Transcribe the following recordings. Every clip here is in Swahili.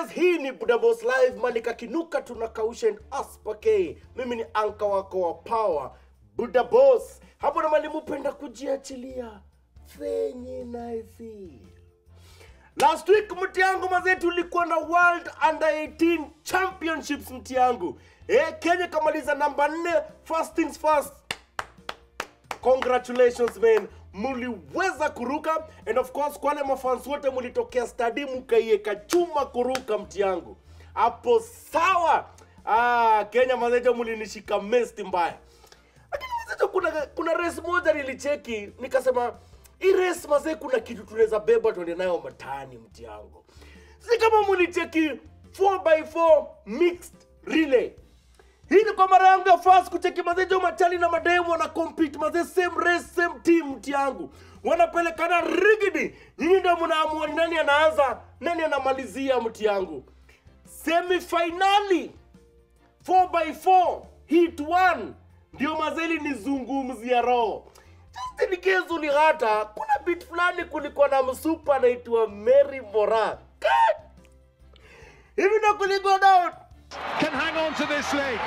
yes hii ni Buda Boss live Malika kinuka tunakausha and aspake mimi ni anka wako wa power Buda Boss. Hapo na mali mupenda kujiachilia. Venye naisi. last week mti yangu mazee tulikuwa na world under 18 championships mti yangu. Eh, kenya kamaliza namba 4 first things first congratulations man. Muliweza kuruka and of course kwa wale mafans wote mulitokea stadi mkaieka chuma kuruka mti yangu. Hapo sawa. Ah, kenya mazejo mulinishika mesti mbaya. Lakini mazejo kuna, kuna race moja nilicheki nikasema hii race mazee kuna kitu tunaweza beba tuende nayo mataani mti yangu. Si kama mulicheki 4x4 mixed relay hii ni kwa mara yangu ya first kucheki mazee mazejo machali na mademu wana compete. Mazee same race same team mti yangu. Wanapelekana rigidi. Nyinyi ndio mnaamua ni nani anaanza nani anamalizia mti yangu. Semi finali 4x4 hit 1 ndio mazeli nizungumzia roho. Just in case hata kuna bit fulani kulikuwa na msupa anaitwa mary mora. God! hivi ndo kulikuwa down can hang on to this leg.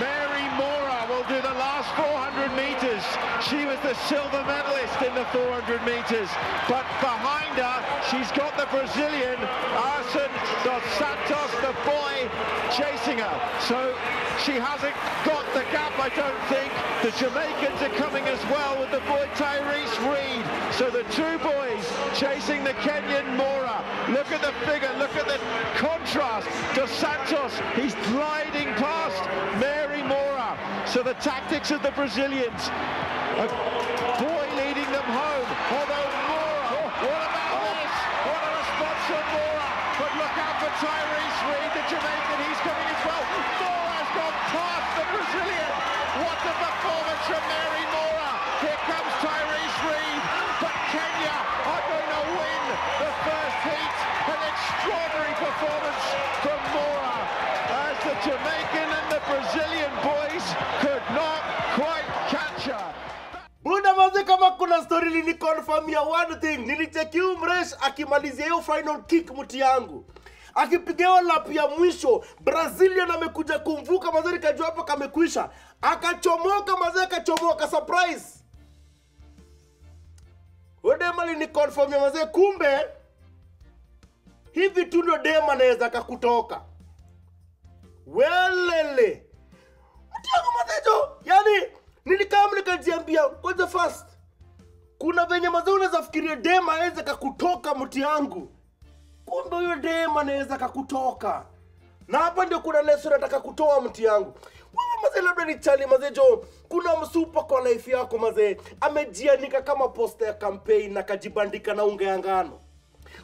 Mary Mora will do the last 400 metres. She was the silver medalist in the 400 metres. But behind her, she's got the Brazilian Arson dos Santos, the boy, chasing her. So she hasn't got the gap, I don't think. The Jamaicans are coming as well with the boy Tyrese Reed. So the two boys chasing the Kenyan Mora. Look at the figure, look at the contrast. Dos Santos, he's gliding past Mary Mora. So the tactics of the Brazilians. Linikonfamia one thing. Nilitekiu mresh akimalizia hiyo final kick mti yangu. Akipiga hiyo lap ya mwisho brazilian amekuja kumvuka mazee kajua hapa kamekwisha. Akachomoka mazee akachomoka surprise. Udema linikonfamia mazee kumbe hivi tu ndio dem anaweza kakutoka welele. Mtiangu mazejo yani nilikaa mlikajiambia kwanza first kuna venye mazee unaweza fikiria dem aweze kakutoka mti yangu. Kumbe huyo dem anaweza kakutoka na hapa ndio kuna leso nataka kutoa mti yangu. Wewe mazee labda ni chali mazee jo kuna msupa kwa life yako mazee amejianika kama posta ya campaign na kajibandika na unga ya ngano.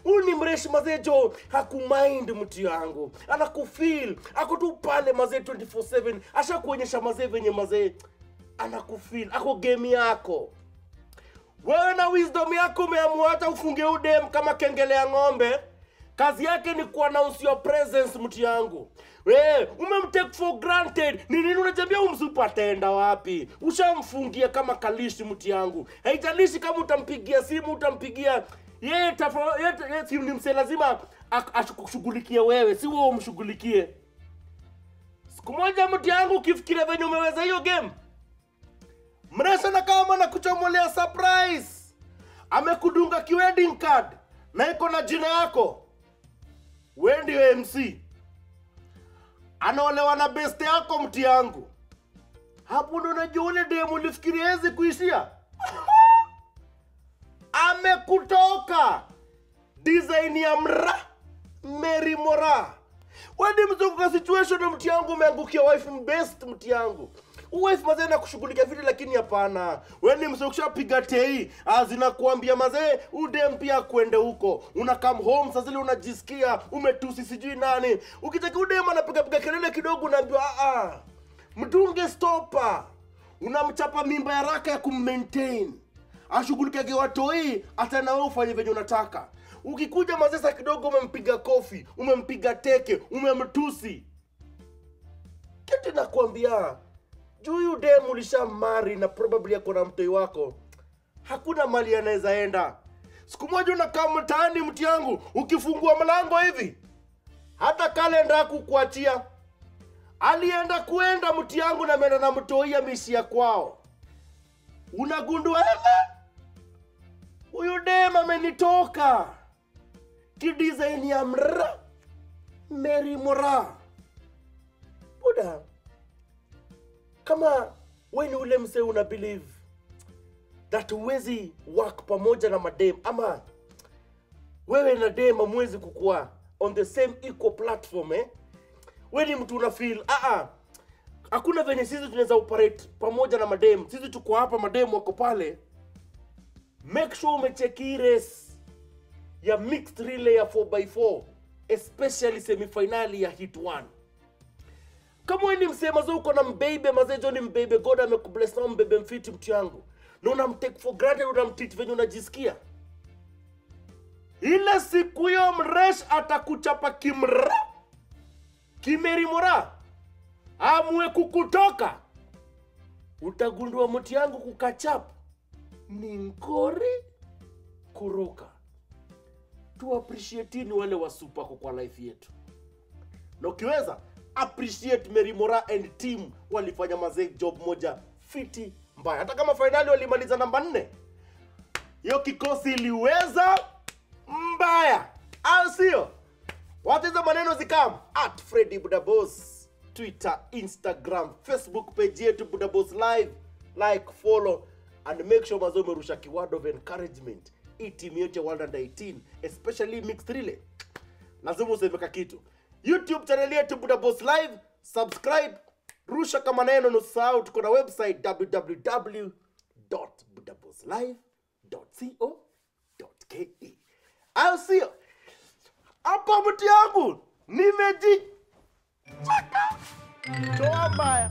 Huyu ni mreshi mazejo hakumind mtu yangu. Anakufil ako tu pale mazee 24/7 ashakuonyesha mazee venye mazee anakufil ako game yako wewe na wisdom yako umeamua hata ufunge udem kama kengele ya ng'ombe. Kazi yake ni kuannounce your presence mtu yangu. We umemtake for granted. Ni nini unajambia umsupa ataenda wapi? Ushamfungia kama kalishi mtu yangu. Haijalishi kama utampigia simu utampigia. Yeye yeye- ni mse lazima akushughulikie wewe si wewe umshughulikie. Siku moja mtu yangu ukifikiria venye umeweza hiyo game mresa na kama na kuchomolea surprise. Amekudunga kiwedding card na iko na jina yako. We ndio mc anaolewa na beste yako mti yangu. Hapo ndo najua demu ulifikiria hezi kuishia. Amekutoka. Design ya mra mary mora wedi mzunguka situation mti yangu umeangukia. Wife best mti yangu wife mazee na kushughulikia vile lakini hapana. Weni mzee ukishapiga tei azinakuambia zinakuambia mazee udem pia kwende huko. Una come home sasa zile unajisikia umetusi sijui nani. Ukitaki udem anapigapiga kelele kidogo unaambiwa a ah, mdunge stopa. Unamchapa mimba ya raka ya kummaintain. Ashughulikia kiwatoi hata na wewe ufanye venye unataka ukikuja mazesa kidogo umempiga kofi umempiga teke umemtusi. Kitu nakwambia juu huyu dem ulishamari na probably ako na mtoi wako hakuna mali anaweza enda. Siku moja unakaa mtaani mti yangu ukifungua mlango hivi hata kalenda kukuachia alienda kuenda mti yangu na mena na mtoia ya kwao. Unagundua ele huyu dem amenitoka kidesign ya mra meri mora. Buda. Kama we ni ule msee una believe that huwezi work pamoja na madem ama wewe na dem amwezi kukua on the same equal platform eh? we ni mtu una feel ah hakuna venye sisi tunaweza operate pamoja na madem. Sisi tuko hapa madem wako pale. Make sure umecheki race ya mixed relay ya 4x4 especially semifinali ya hit 1 kama wewe ni msee mazee uko na mbebe mazee John mbebe god amekubless na mbebe mfiti mtu yangu. Na unamtake for granted unamtreat venye unajisikia. Ile siku hiyo mresh atakuchapa kimra kimerimora amwe kukutoka. Utagundua mti yangu kukachapa. Ni ngori kuruka tuappreciatini wale wasupako kwa life yetu. Na ukiweza appreciate Mary Mora and team walifanya mazee job moja fiti mbaya. Hata kama fainali walimaliza namba nne hiyo kikosi iliweza mbaya. Au sio? Watu hizo maneno zikam at Freddy Budabos Twitter Instagram Facebook page yetu Budabos live. Like follow and make sure mazo umerusha kiwado of encouragement hii timu yote World Under 18 especially mixed relay. Lazima usemeka kitu. Youtube channel yetu Buda Boss live subscribe rusha kama neno nusahau tuko na website www I'll see you. hapa mtu yangu nimeji toa mbaya